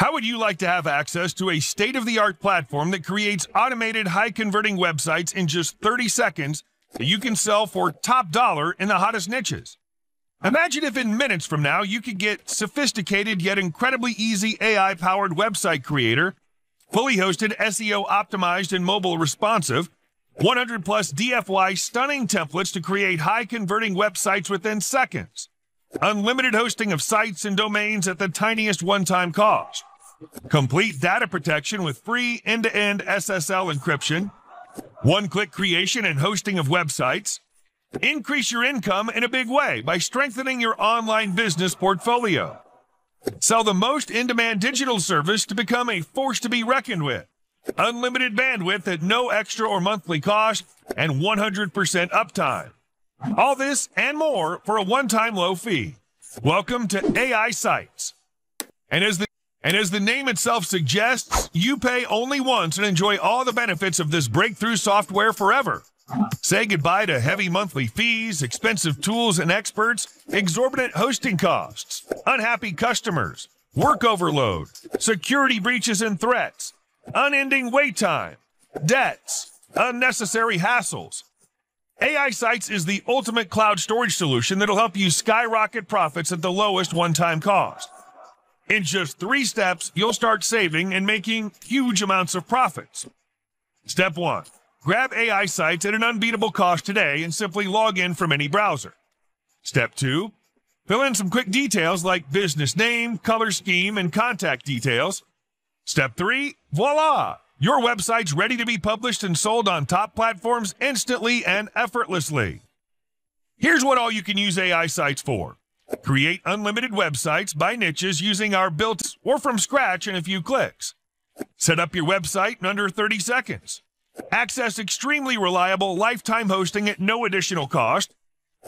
How would you like to have access to a state of the art platform that creates automated, high converting websites in just 30 seconds that you can sell for top dollar in the hottest niches? Imagine if in minutes from now you could get sophisticated yet incredibly easy AI powered website creator, fully hosted, SEO optimized, and mobile responsive, 100 plus DFY stunning templates to create high converting websites within seconds, unlimited hosting of sites and domains at the tiniest one time cost, complete data protection with free end to end SSL encryption, one click creation and hosting of websites Increase your income in a big way by strengthening your online business portfolio. Sell the most in demand digital service to become a force to be reckoned with. Unlimited bandwidth at no extra or monthly cost and 100% uptime. All this and more for a one time low fee. Welcome to AI Sites. And as the and as the name itself suggests, you pay only once and enjoy all the benefits of this breakthrough software forever. Say goodbye to heavy monthly fees, expensive tools and experts, exorbitant hosting costs, unhappy customers, work overload, security breaches and threats, unending wait time, debts, unnecessary hassles. AI Sites is the ultimate cloud storage solution that'll help you skyrocket profits at the lowest one time cost. In just three steps, you'll start saving and making huge amounts of profits. Step one Grab AI sites at an unbeatable cost today and simply log in from any browser. Step 2. Fill in some quick details like business name, color scheme, and contact details. Step 3. Voila! Your website's ready to be published and sold on top platforms instantly and effortlessly. Here's what all you can use AI sites for. Create unlimited websites by niches using our built or from scratch in a few clicks. Set up your website in under 30 seconds. Access extremely reliable lifetime hosting at no additional cost.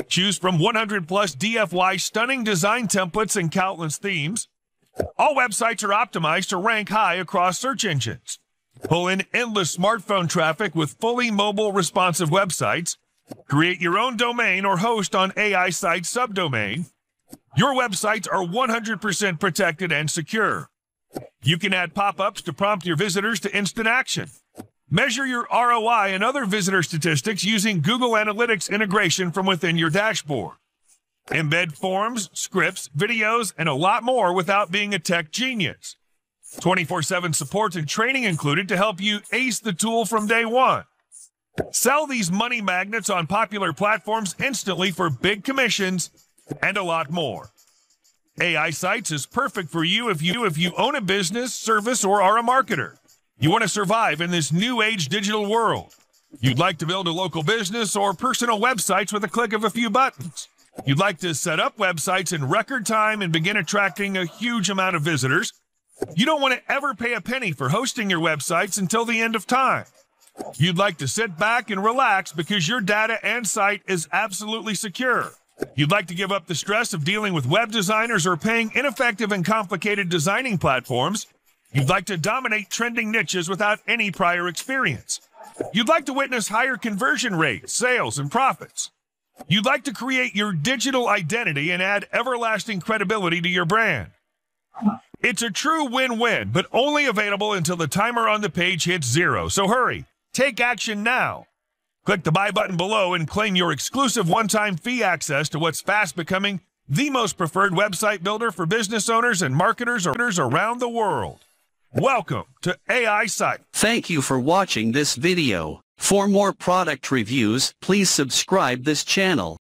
Choose from 100 plus DFY stunning design templates and countless themes. All websites are optimized to rank high across search engines. Pull in endless smartphone traffic with fully mobile responsive websites. Create your own domain or host on AI site subdomain. Your websites are 100% protected and secure. You can add pop ups to prompt your visitors to instant action. Measure your ROI and other visitor statistics using Google Analytics integration from within your dashboard. Embed forms, scripts, videos, and a lot more without being a tech genius. 24 7 support and training included to help you ace the tool from day one. Sell these money magnets on popular platforms instantly for big commissions and a lot more. AI Sites is perfect for you if you if you own a business, service, or are a marketer. You want to survive in this new age digital world. You'd like to build a local business or personal websites with a click of a few buttons. You'd like to set up websites in record time and begin attracting a huge amount of visitors. You don't want to ever pay a penny for hosting your websites until the end of time. You'd like to sit back and relax because your data and site is absolutely secure. You'd like to give up the stress of dealing with web designers or paying ineffective and complicated designing platforms You'd like to dominate trending niches without any prior experience. You'd like to witness higher conversion rates, sales, and profits. You'd like to create your digital identity and add everlasting credibility to your brand. It's a true win win, but only available until the timer on the page hits zero. So hurry, take action now. Click the buy button below and claim your exclusive one time fee access to what's fast becoming the most preferred website builder for business owners and marketers around the world. Welcome to AI Site. Thank you for watching this video. For more product reviews, please subscribe this channel.